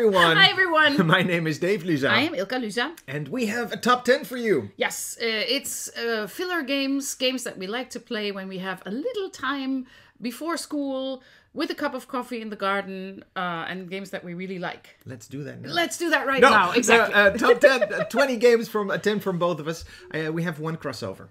Everyone. Hi, everyone. My name is Dave Luza. I am Ilka Luza. And we have a top 10 for you. Yes, uh, it's uh, filler games, games that we like to play when we have a little time before school with a cup of coffee in the garden uh, and games that we really like. Let's do that now. Let's do that right no, now. Exactly. Uh, uh, top 10, uh, 20 games from uh, 10 from both of us. Uh, we have one crossover.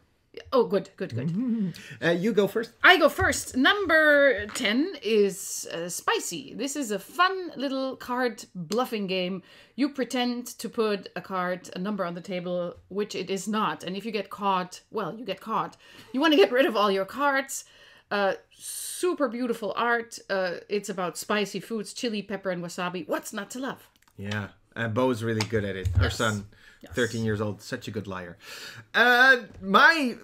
Oh, good, good, good. Uh, you go first. I go first. Number 10 is uh, Spicy. This is a fun little card bluffing game. You pretend to put a card, a number on the table, which it is not. And if you get caught, well, you get caught. You want to get rid of all your cards. Uh, super beautiful art. Uh, it's about spicy foods, chili, pepper, and wasabi. What's not to love? Yeah. Uh, Bo's really good at it. Yes. son, 13 years old, such a good liar. Uh, my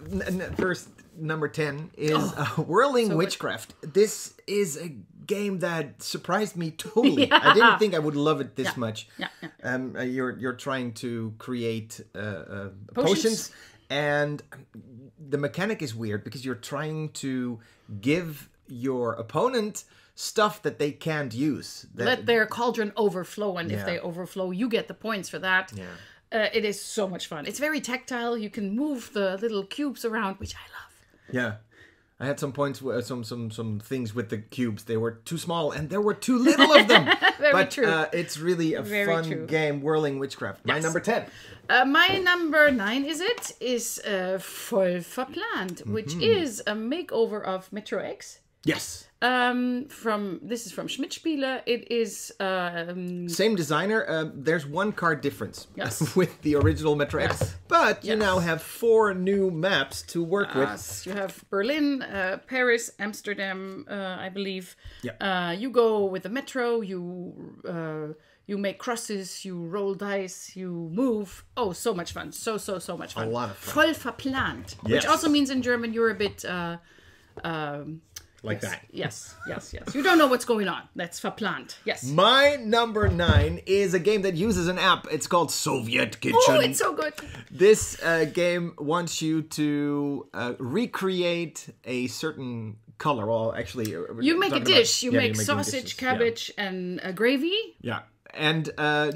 first number 10 is uh, Whirling good. Witchcraft. This is a game that surprised me totally. I didn't think I would love it this much. Yeah, yeah. Um, uh, you're you're trying to create uh, uh, Potions. potions, and the mechanic is weird because you're trying to give your opponent stuff that they can't use. That, Let their cauldron overflow, and if they overflow, you get the points for that. Yeah. Uh, it is so much fun. It's very tactile. You can move the little cubes around, which I love. Yeah. I had some points, uh, some some some things with the cubes. They were too small, and there were too little of them. Very but true. Uh, it's really a Very fun true. game, Whirling Witchcraft. My number ten. Uh, my number nine is it is uh, Voll Verplant, which Mm-hmm. is a makeover of Metro X. Yes. Um, from this is from Schmidt Spiele. It is um, Same designer. Uh, there's one card difference Yes. with the original Metro X, Yes. but you now have four new maps to work with. Yes, you have Berlin, uh, Paris, Amsterdam, uh, I believe. Yeah. Uh, you go with the metro. You uh, you make crosses. You roll dice. You move. Oh, so much fun! So so so much fun. A lot of fun. Voll verplant, which also means in German you're a bit. Uh, um, like yes, that. Yes, yes, yes. You don't know what's going on. That's for verplant. Yes. My number nine is a game that uses an app. It's called Soviet Kitchen. Oh, it's so good. This uh, game wants you to uh, recreate a certain color. Well, actually, uh, You make a talking about- dish. You Yeah, make you're making sausage, dishes. Yeah. cabbage, and uh, gravy. Yeah, and uh,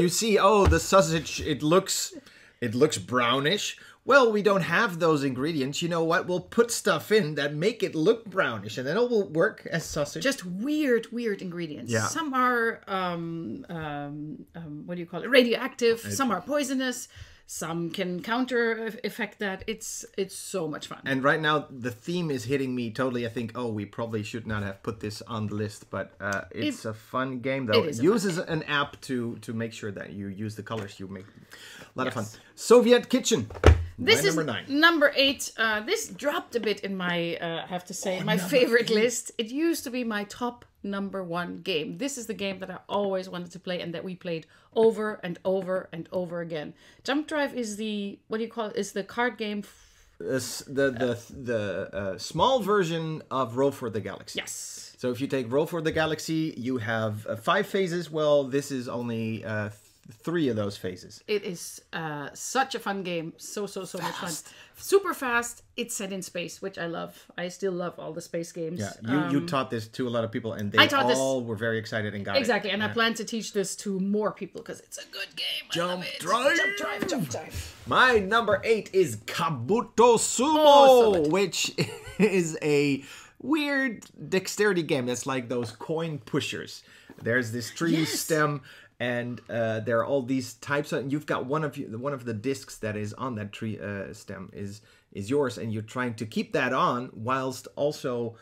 you see, oh, the sausage. It looks, it looks brownish. Well, we don't have those ingredients. You know what? We'll put stuff in that make it look brownish, and then it will work as sausage. just weird, weird ingredients. Yeah. Some are um, um, um, what do you call it? Radioactive. Some are poisonous. Some can counter effect that. It's it's so much fun. And right now, the theme is hitting me totally. I think, oh, we probably should not have put this on the list, but uh, it's It- a fun game though. it is It a fun uses an app to to make sure that you use the colors. You make a lot of fun. Soviet Kitchen. This My is number nine. number eight. Uh, this dropped a bit in my, uh, I have to say, my favorite list. It used to be my top number one game. This is the game that I always wanted to play and that we played over and over and over again. Jump Drive is the what do you call it? Is the card game? f- Uh, s- the the the uh, small version of Roll for the Galaxy. Yes. So if you take Roll for the Galaxy, you have uh, five phases. Well, this is only uh, th- three of those phases. It is uh, such a fun game. So, so, so much fun. Super fast. It's set in space, which I love. I still love all the space games. Yeah, you, you taught this to a lot of people, and they Um, I taught this- all were very excited and got it. Exactly. And I plan to teach this to more people because it's a good game. Jump. Drive. Jump drive. Jump drive. My number eight is Kabuto Sumo, Oh, solid. which is a weird dexterity game. That's like those coin pushers. There's this tree Yes. stem, and uh, there are all these types. Of, you've got one of you, one of the discs that is on that tree uh, stem is is yours, and you're trying to keep that on whilst also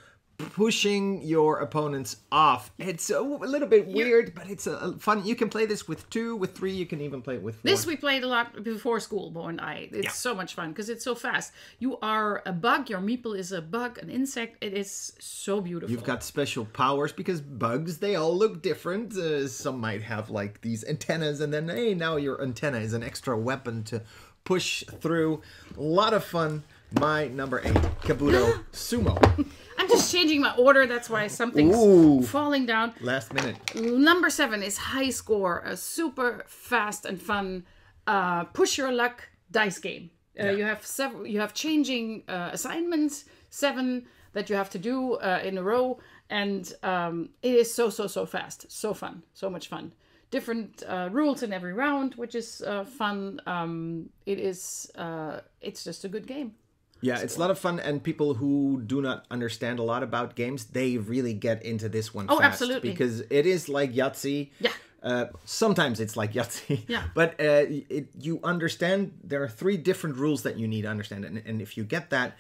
pushing your opponents off. It's a, a little bit weird, but it's a, fun. You can play this with two, with three. You can even play it with four. This we played a lot before school, Bo and I. It's so much fun because it's so fast. You are a bug. Your meeple is a bug, an insect. It is so beautiful. You've got special powers because bugs, they all look different. Uh, some might have like these antennas, and then, hey, now your antenna is an extra weapon to push through. A lot of fun. My number eight, Kabuto Sumo. I'm just changing my order. That's why something's Ooh. falling down. Last minute. Number seven is High Score, a super fast and fun uh, push your luck dice game. Uh, You have several. You have changing uh, assignments, seven that you have to do uh, in a row, and um, it is so so so fast, so fun, so much fun. Different uh, rules in every round, which is uh, fun. Um, it is uh, it's just a good game. Yeah, it's a lot of fun, and people who do not understand a lot about games, they really get into this one. Oh, fast absolutely. because it is like Yahtzee. Yeah. Uh, sometimes it's like Yahtzee. Yeah. But uh, it, you understand there are three different rules that you need to understand, and, and if you get that,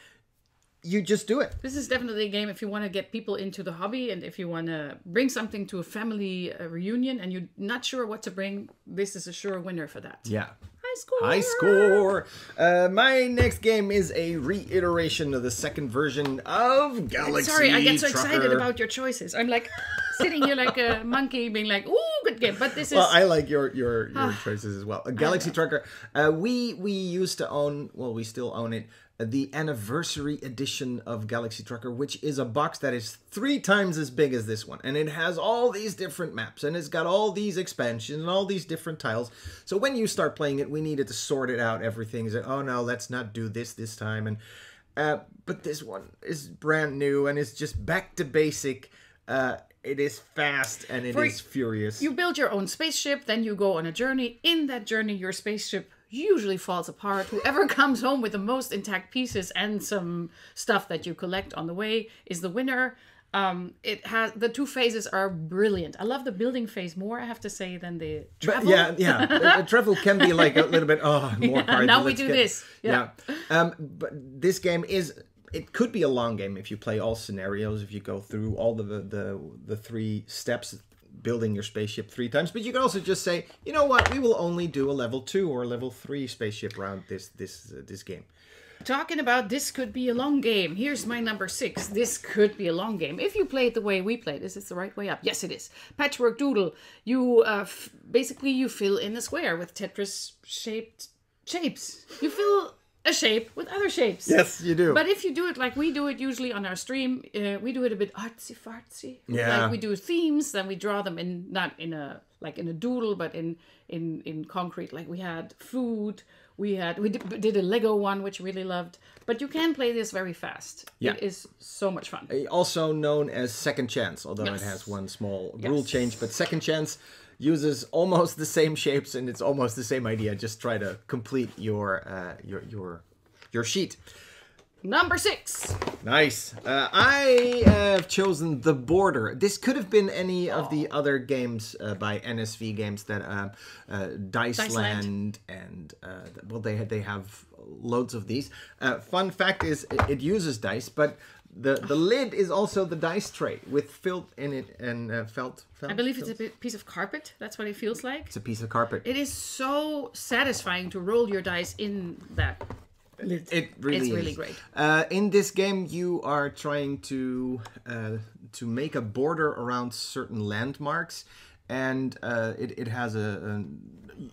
you just do it. This is definitely a game if you want to get people into the hobby and if you want to bring something to a family uh, reunion and you're not sure what to bring. This is a sure winner for that. Yeah. High score. High score. Uh, my next game is a reiteration of the second version of Galaxy. Sorry, I get so Trucker. excited about your choices. I'm like sitting here like a monkey, being like, "Ooh, good game!" But this is Well, I like your your Ah. your choices as well. A Galaxy Trucker. Uh, we we used to own. Well, we still own it. The anniversary edition of Galaxy Trucker, which is a box that is three times as big as this one, and it has all these different maps, and it's got all these expansions and all these different tiles. So when you start playing it, we needed to sort it out. Everything is like, oh no, let's not do this this time, and uh, but this one is brand new and it's just back to basic. Uh, it is fast and it is For- furious. you build your own spaceship, then you go on a journey. In that journey, your spaceship usually falls apart. Whoever comes home with the most intact pieces and some stuff that you collect on the way is the winner. Um, it has the two phases are brilliant. I love the building phase more, I have to say, than the travel. yeah, yeah. the, the travel can be like a little bit. Oh, more cards. now we do get-" this. Yeah. Yeah. Um, but this game is. It could be a long game if you play all scenarios. If you go through all the the the three steps, building your spaceship three times. But you can also just say, you know what, we will only do a level two or level three spaceship round this this uh, this game. Talking about this could be a long game. Here's my number six. This could be a long game. If you play it the way we play this, it's the right way up. Yes, it is. Patchwork Doodle. You uh, basically you fill in a square with Tetris shaped shapes. You fill a shape with other shapes. Yes, you do. But if you do it like we do it usually on our stream, uh, we do it a bit artsy fartsy. Yeah. Like we do themes, then we draw them in not in a like in a doodle, but in in in concrete. Like we had food, we had we did, a Lego one which really loved. But you can play this very fast. Yeah. It is so much fun. also known as Second Chance, although Yes. it has one small rule Yes. change. But Second Chance uses almost the same shapes and it's almost the same idea. Just try to complete your uh, your your your sheet. Number six. Nice. Uh, I have chosen the border. This could have been any of the other games uh, by NSV Games that um, uh, Dice, Dice Land and uh, well, they they have loads of these. Uh, fun fact is, it uses dice, but the the lid is also the dice tray with felt in it and uh, felt. felt. I believe it's a piece of carpet. That's what it feels like. It's a piece of carpet. It is so satisfying to roll your dice in that. lid. It really It's is. really great. Uh, in this game, you are trying to uh, to make a border around certain landmarks, and uh, it it has a, a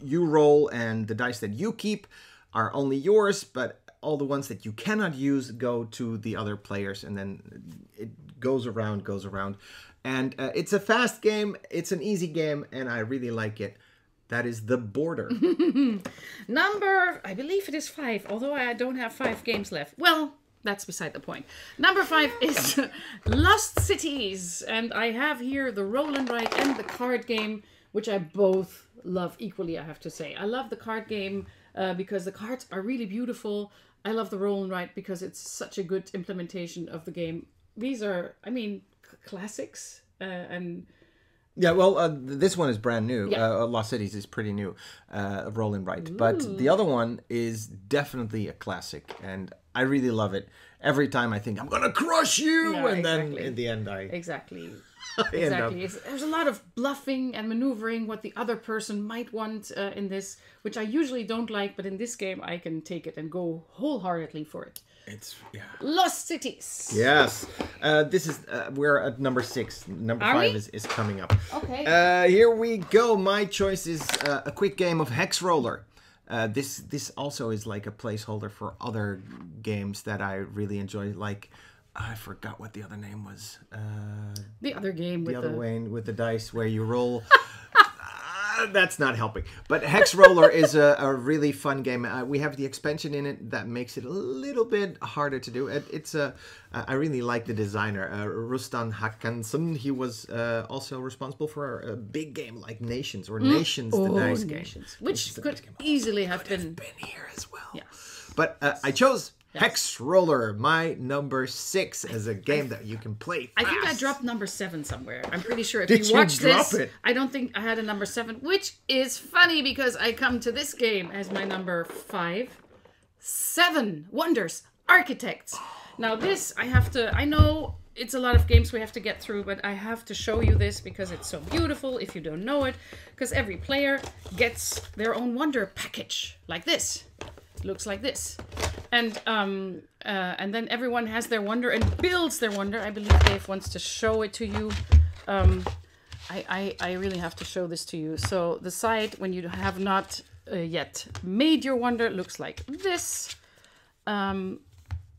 you roll, and the dice that you keep are only yours, but all the ones that you cannot use go to the other players, and then it goes around, goes around, and uh, it's a fast game. It's an easy game, and I really like it. That is the border. Number, I believe it is five, although I don't have five games left. Well, that's beside the point. Number five is Lost Cities, and I have here the roll and write and the card game, which I both love equally, I have to say. I love the card game uh, because the cards are really beautiful. I love the roll and write because it's such a good implementation of the game. These are, I mean, c- classics, uh, and Yeah, well, uh, this one is brand new. Yeah. Uh, Lost Cities is pretty new, uh, rolling right. But the other one is definitely a classic, and I really love it. Every time I think I'm gonna crush you, Yeah, and then in the end I, exactly. I end up. Exactly. It's, there's a lot of bluffing and maneuvering what the other person might want uh, in this, which I usually don't like, but in this game I can take it and go wholeheartedly for it. It's yeah. Lost Cities. Yes, uh, this is uh, we're at number six. Number Are five we? is, is coming up. Okay. Uh, here we go. My choice is uh, a quick game of Hex Roller. Uh, this this also is like a placeholder for other games that I really enjoy. Like I forgot what the other name was. Uh, the other game with the the, other way with the dice where you roll. Uh, that's not helping. But Hex Roller is a, a really fun game. Uh, we have the expansion in it that makes it a little bit harder to do. It, it's a. Uh, I really like the designer, uh, Rustan Hakansson. He was uh, also responsible for a big game like Nations or Nations, the nice game, Mm. Oh, Nations, which is the could nice game. easily have been. been here as well. Yeah. But uh, I chose Hex Roller, my number six, is a game that you can play. I think I dropped number seven somewhere. I'm pretty sure if Did you you watch drop this, it? I don't think I had a number seven, which is funny because I come to this game as my number five. Seven Wonders Architects. Now this I have to. I know it's a lot of games we have to get through, but I have to show you this because it's so beautiful. If you don't know it, because every player gets their own Wonder package like this. looks like this, and um uh, and then everyone has their Wonder and builds their Wonder. I believe Dave wants to show it to you. Um, I, I, I really have to show this to you. So the side, when you have not uh, yet made your wonder, looks like this. Um,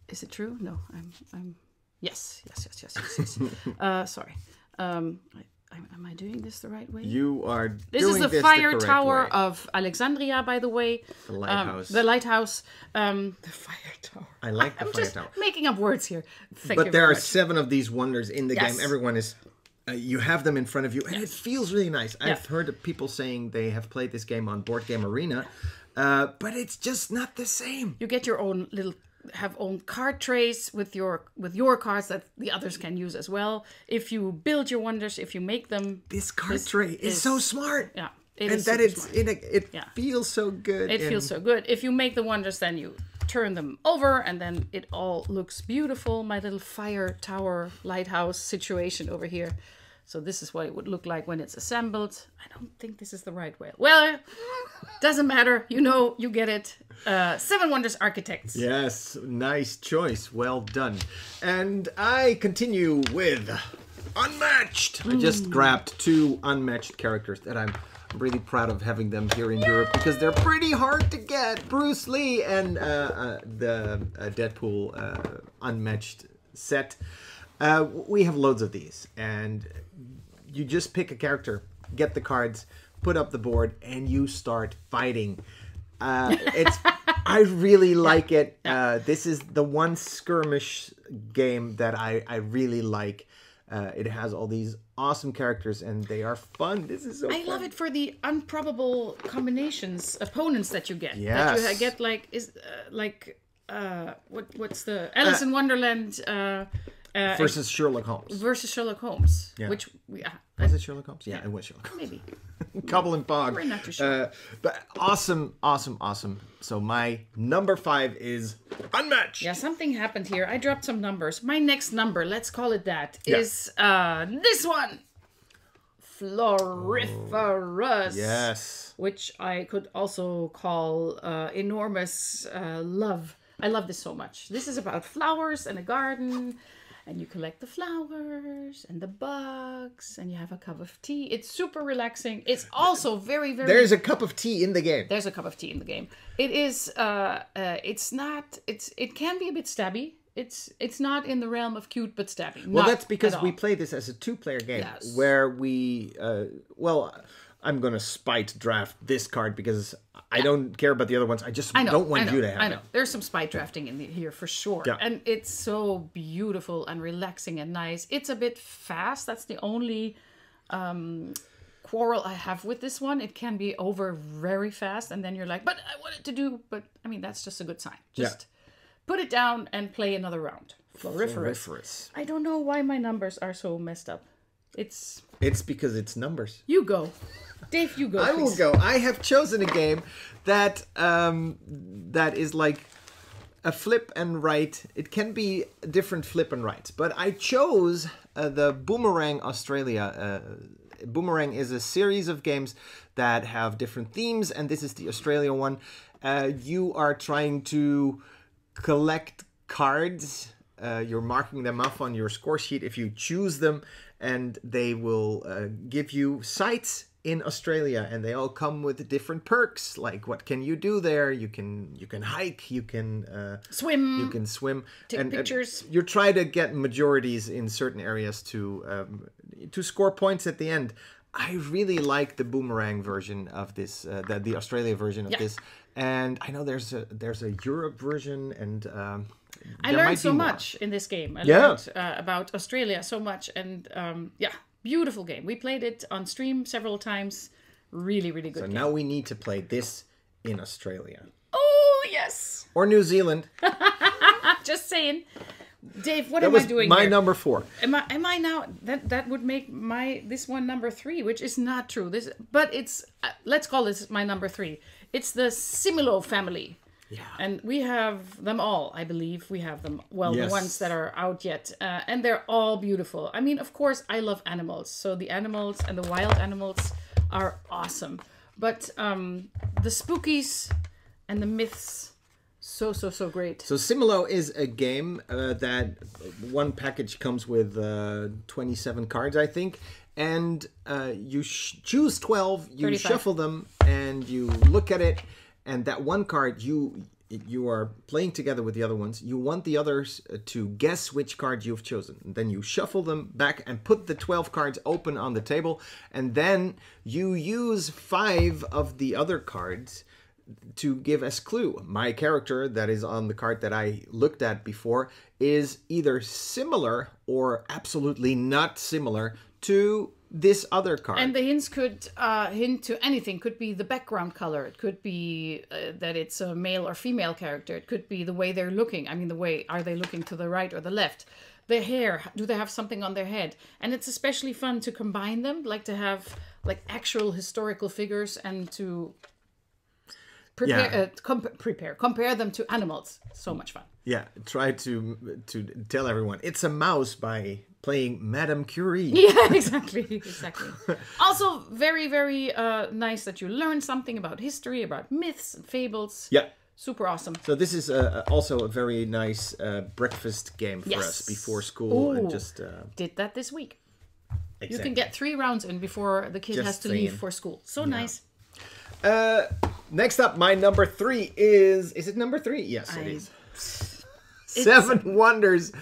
is it true? No, I'm, I'm. Yes, yes, yes, yes, yes. yes. uh, sorry. Um, I, am I doing this the right way? You are this doing is the this fire correct tower way. of Alexandria, by the way. The Um, lighthouse. the lighthouse. Um, the fire tower. I like the I'm fire just tower. making up words here. Thank But you there very are much. seven of these wonders in the Yes. game. Everyone is. Uh, you have them in front of you, and it feels really nice. I've heard of people saying they have played this game on Board Game Arena, uh, but it's just not the same. you get your own little have own card trays with your with your cards that the others can use as well if you build your wonders if you make them This card This tray is, is- so smart. yeah it and is that it's smart. in a, it Yeah. feels so good. it feels so good if you make the wonders then you turn them over and then it all looks beautiful my little fire tower lighthouse situation over here so this is what it would look like when it's assembled i don't think this is the right way well doesn't matter you know you get it uh, seven wonders architects Yes, nice choice. Well done. And I continue with Unmatched. I just Hmm. grabbed two unmatched characters that I'm really proud of having them here in Europe because they're pretty hard to get. Bruce Lee and uh, uh, the uh, Deadpool uh, unmatched set. Uh, we have loads of these, and you just pick a character, get the cards, put up the board, and you start fighting. Uh, it's I really like it. Uh, this is the one skirmish game that I I really like. Uh, it has all these awesome characters and they are fun. This is so. I fun. love it for the improbable combinations, opponents that you get. That you get like is uh, like uh, what what's the Alice in Wonderland uh, Versus Sherlock Holmes. versus Sherlock Holmes, Yeah. which we, uh, Was it Sherlock Holmes? Yeah, it was Sherlock Holmes. maybe Cobble and Fog. We're not too sure. Uh, but awesome, awesome, awesome. So my number five is Unmatched. yeah something happened here. I dropped some numbers. My next number, let's call it that, Yeah. is uh, this one, Floriferous. Yes. which I could also call uh, enormous uh, love. I love this so much. This is about flowers and a garden, and you collect the flowers and the bugs, and you have a cup of tea. It's super relaxing. It's also very, very. There's a cup of tea in the game. There's a cup of tea in the game. It is. Uh, uh, it's not. It's. It can be a bit stabby. It's. It's not in the realm of cute but stabby. Well, that's because we play this as a two-player game Yes. where we, uh, well, I'm gonna spite draft this card because I don't care about the other ones. I just I know, don't want know, you to have I know. it. There's some spite drafting in the, here for sure. Yeah. And it's so beautiful and relaxing and nice. It's a bit fast. That's the only um, quarrel I have with this one. It can be over very fast, and then you're like, but I wanted to do, but I mean, that's just a good sign. Just put it down and play another round. Floriferous. Floriferous. I don't know why my numbers are so messed up. It's. It's because it's numbers. You go. Dave, you go. I will go. I have chosen a game that um, that is like a flip and right. It can be different flip and rights, but I chose uh, the Boomerang Australia. Uh, Boomerang is a series of games that have different themes, and this is the Australia one. Uh, you are trying to collect cards. Uh, you're marking them off on your score sheet if you choose them, and they will uh, give you sites in Australia, and they all come with different perks. Like what can you do there? You can you can hike. You can uh, Swim. you can swim. Take and, and pictures. you try to get majorities in certain areas to um, to score points at the end. I really like the boomerang version of this, uh, the the Australia version of Yeah. this, and I know there's a there's a Europe version, and um, I learned so be more. much in this game. I Yeah. learned uh, about Australia so much, and um, yeah, beautiful game. We played it on stream several times. Really, really good. So game. now we need to play this in Australia Oh yes, or New Zealand. just saying. Dave, what That am I doing my here? number four. Am I am I now that that would make my this one number three, which is not true. This but it's uh, let's call this my number three. It's the Similo family. Yeah. And we have them all, I believe. We have them. Well, Yes. the ones that are out yet. Uh, and they're all beautiful. I mean, of course, I love animals. So the animals and the wild animals are awesome. But um, the spookies and the myths, so, so, so great. So Similo is a game uh, that one package comes with uh, 27 cards, I think, and uh, you sh- choose 12, you 35. shuffle them, and you look at it, and that one card you you are playing together with the other ones. You want the others uh, to guess which card you've chosen. Then you shuffle them back and put the 12 cards open on the table, and then you use five of the other cards to give as clue. My character that is on the card that I looked at before is either similar or absolutely not similar to this other card. And the hints could uh, hint to anything. Could be the background color. It could be uh, that it's a male or female character. It could be the way they're looking. I mean, the way are they looking to the right or the left? Their hair. Do they have something on their head? And it's especially fun to combine them, like to have like actual historical figures and to prepare, Yeah. uh, comp- prepare, compare them to animals. So much fun. yeah, try to to tell everyone it's a mouse by playing Madame Curie. Yeah, exactly, exactly. also, very, very uh, nice that you learn something about history, about myths and fables. Yeah. Super awesome. So this is uh, also a very nice uh, breakfast game for us before school and just uh, Did that this week. You can get three rounds in before the kid Just has to saying. leave for school. So nice. Uh, next up, my number three is is it number three? Yes, it I- is. Seven Wonders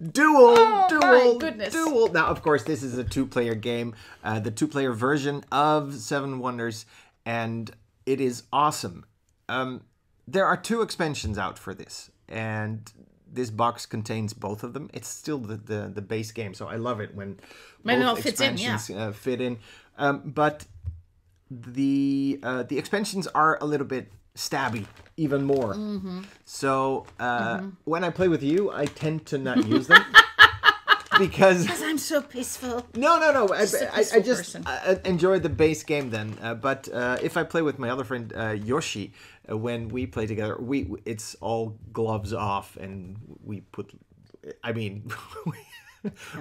Duel, Oh, my Duel, goodness. Duel. Now, of course, this is a two-player game, uh, the two-player version of Seven Wonders, and it is awesome. Um, there are two expansions out for this, and this box contains both of them. It's still the the, the base game, so I love it when it both all fits in, yeah. expansions uh, fit in. Um, but the uh, the expansions are a little bit stabby even more. Mm-hmm. So uh, when I play with you, I tend to not use them because I'm so peaceful. no, no, no. I peaceful just. I, I enjoy the base game then. Uh, but uh, if I play with my other friend uh, Yoshi, uh, when we play together, we it's all gloves off and we put. I mean.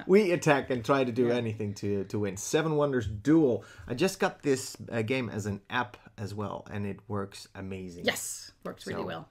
We attack and try to do anything to, to win. Seven Wonders Duel. I just got this uh, game as an app as well, and it works amazing. Yes, works really So, well.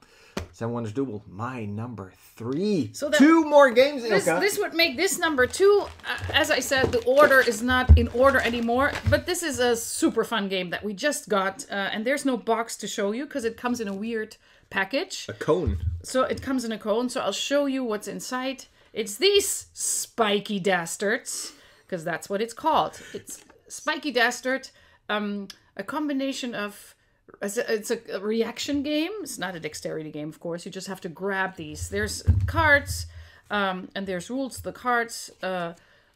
Seven Wonders Duel, my number three. So that- two more games. This, this would make this number two. Uh, as I said, the order is not in order anymore. But this is a super fun game that we just got, uh, and there's no box to show you because it comes in a weird package. a cone. So it comes in a cone. So I'll show you what's inside. It's these spiky dastards, because that's what it's called. It's spiky dastard, um, a combination of. It's a, reaction game. It's not a dexterity game, of course. You just have to grab these. There's cards, um, and there's rules. The cards uh,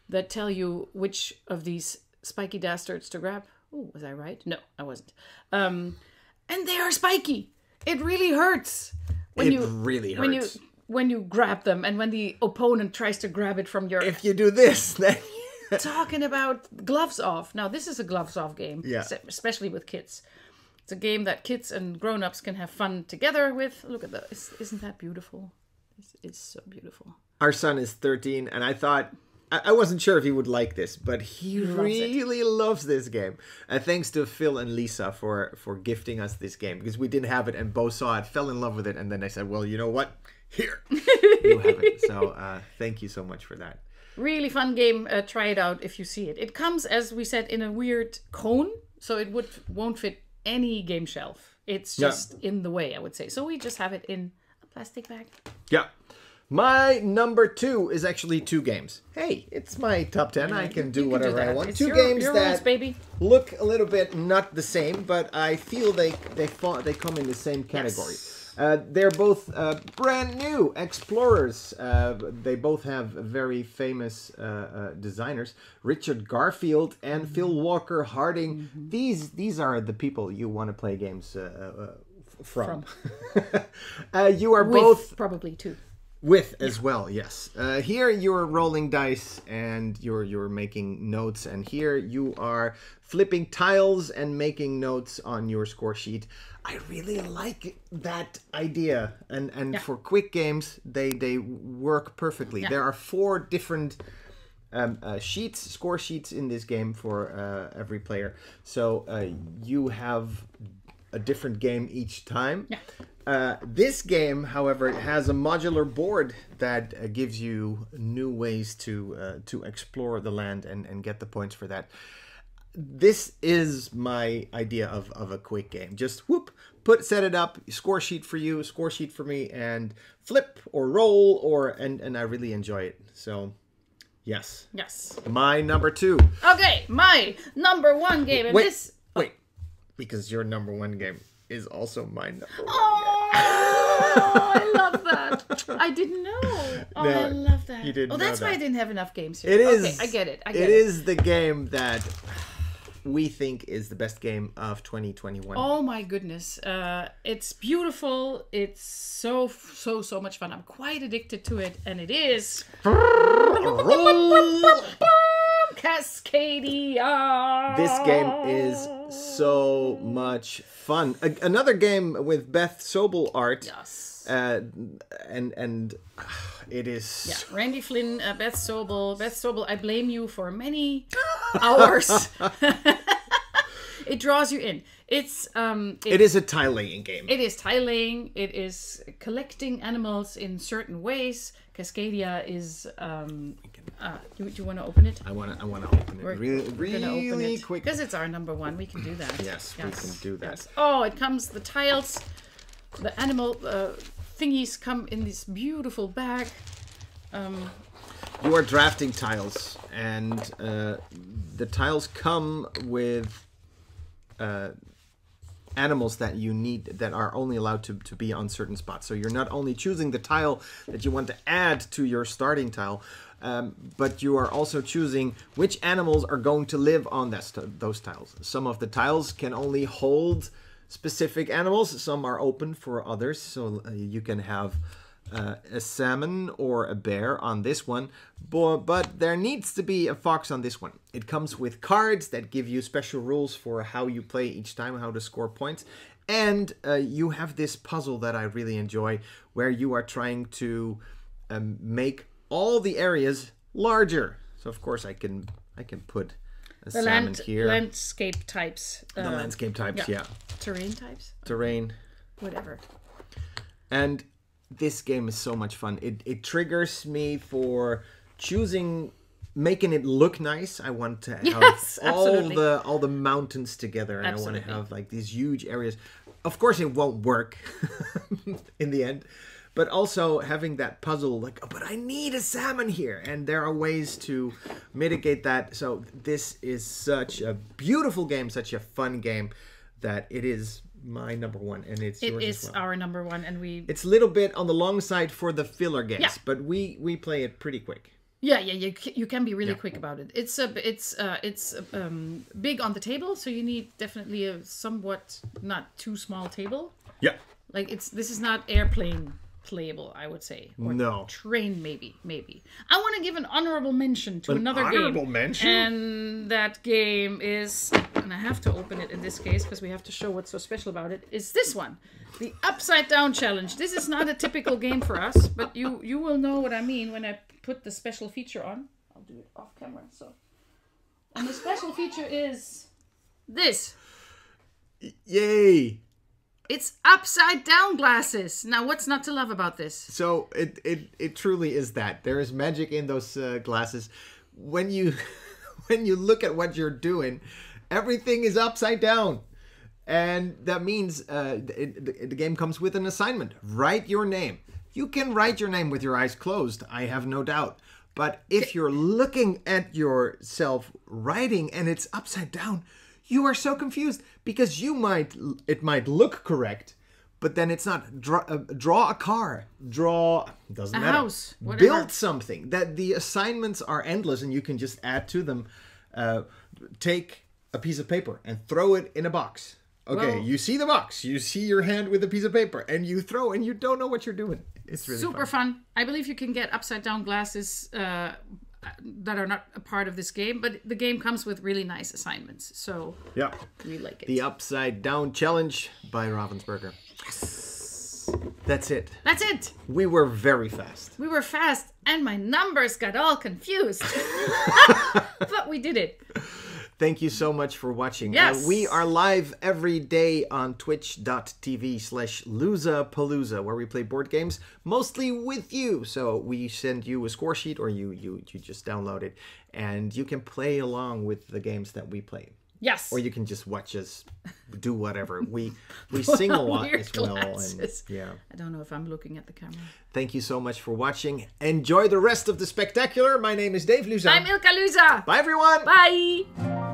that tell you which of these spiky dastards to grab. Oh, was I right? No, I wasn't. Um, and they are spiky. It really hurts when It you really when you when you grab them and when the opponent tries to grab it from your If you do this, then talking about gloves off now this is a gloves off game Yeah. especially with kids it's a game that kids and grown-ups can have fun together with look at that Is- isn't that beautiful it's, it's so beautiful our son is 13, and I thought. I wasn't sure if he would like this, but he loves it. really loves this game. And thanks to Phil and Lisa for for gifting us this game because we didn't have it, and Bo saw it, fell in love with it, and then I said, "Well, you know what? Here, you have it." So uh, thank you so much for that. Really fun game uh, try it out if you see it it comes as we said in a weird cone so it would won't fit any game shelf it's Yeah. just in the way i would say so we just have it in a plastic bag Yeah. My number two is actually two games. Hey, it's my top ten. I can do You whatever I that. want. It's two your, games your that rules, look a little bit not the same, but I feel they they fall, they come in the same category. Yes. Uh, they're both uh, brand new explorers. Uh, they both have very famous uh, uh, designers, Richard Garfield and Mm-hmm. Phil Walker Harding. These these are the people you want to play games uh, uh, f- from. uh, you are With both probably two. With as well, yes. Uh, here you're rolling dice and you're you're making notes, and here you are flipping tiles and making notes on your score sheet. I really like that idea, and and for quick games, they they work perfectly. There are four different. Um, uh, sheets, score sheets in this game for uh, every player. So uh, you have a different game each time. Yeah. Uh, this game, however, has a modular board that uh, gives you new ways to uh, to explore the land and, and get the points for that. This is my idea of, of a quick game. Just whoop, put set it up, score sheet for you, score sheet for me, and flip or roll or and and I really enjoy it. So, yes, Yes. my number two. Okay, my number one game, and Wait, this. Because your number one game is also my number one. Oh, I love that. I didn't know. Oh, No, I love that. you didn't Oh, that's why I didn't have enough games here. It is. Okay, I get it. I get it it. is the game that we think is the best game of 2021. Oh my goodness. Uh, it's beautiful. It's so, so, so much fun. I'm quite addicted to it, and it is Cascadia. This game is so much fun. A- another game with Beth Sobel art. Yes. Uh, and and uh, it is Yeah, Randy Flynn, uh, Beth Sobel. Beth Sobel, I blame you for many hours. it draws you in. It's um, it, it is a tile laying game. it is tile laying. It is collecting animals in certain ways. Cascadia is. Um, uh, do, do you want to open it? I want to I want to open it We're- really gonna open really it quick. because it's our number one. We can do that. Yes, we can do that. Oh, it comes. The tiles, the animal uh, thingies come in this beautiful bag. Um, You are drafting tiles, and uh, the tiles come with uh, animals that you need that are only allowed to, to be on certain spots. So you're not only choosing the tile that you want to add to your starting tile, um, but you are also choosing which animals are going to live on that those tiles. Some of the tiles can only hold specific animals. Some are open for others, so uh, you can have uh, a salmon or a bear on this one, but, but there needs to be a fox on this one. It comes with cards that give you special rules for how you play each time, how to score points. And uh, you have this puzzle that I really enjoy where you are trying to um, make all the areas larger. So of course I can I can put a the salmon land, here. landscape types. Uh, the landscape types, yeah. yeah. terrain types. Terrain. Whatever. And this game is so much fun. It it triggers me for choosing making it look nice. I want to have Yes, all absolutely. the all the mountains together and I want to have like these huge areas. Of course it won't work in the end. But also having that puzzle like oh, but I need a salmon here and there are ways to mitigate that. So this is such a beautiful game, such a fun game that it is my number 1 and it's It yours is well. our number one, and we. It's a little bit on the long side for the filler games, Yeah. but we we play it pretty quick. Yeah, yeah, you, you can be really quick about it. It's a, it's uh, it's um, big on the table, so you need definitely a somewhat not too small table. Yeah. Like it's this is not airplane playable, I would say. Or No. Train maybe, maybe. I want to give an honorable mention to another honorable game. mention? And that game is and I have to open it in this case because we have to show what's so special about it. Is this one. The upside down challenge. This is not a typical game for us, but you you will know what I mean when I put the special feature on. I'll do it off camera. So and the special feature is this. Yay! It's upside down glasses. Now, what's not to love about this? So it it it truly is that. There is magic in those uh, glasses. When you when you look at what you're doing, everything is upside down. And that means uh, it, the, the game comes with an assignment. Write your name. You can write your name with your eyes closed, I have no doubt. But if you're looking at yourself writing and it's upside down, you are so confused because you might it might look correct, but then it's not. Draw, uh, draw a car, draw doesn't A matter. house, whatever. Build something. That the assignments are endless and you can just add to them. Uh, take a piece of paper and throw it in a box. Okay, Well- you see the box, you see your hand with a piece of paper, and you throw, and you don't know what you're doing. It's really Super fun. fun. I believe you can get upside down glasses uh, that are not a part of this game, but the game comes with really nice assignments. So Yeah. we like it. The Upside Down Challenge by Ravensburger. Yes, That's it. That's it. We were very fast. We were fast and my numbers got all confused. but we did it. Thank you so much for watching. Yes. Uh, we are live every day on twitch.tv slash Palooza, where we play board games mostly with you. So we send you a score sheet or you, you, you just download it and you can play along with the games that we play. Yes. Or you can just watch us do whatever. We we sing a lot as well. And yeah. I don't know if I'm looking at the camera. Thank you so much for watching. Enjoy the rest of the spectacular. My name is Dave Luzan. I'm Ilka Luza. Bye everyone. Bye.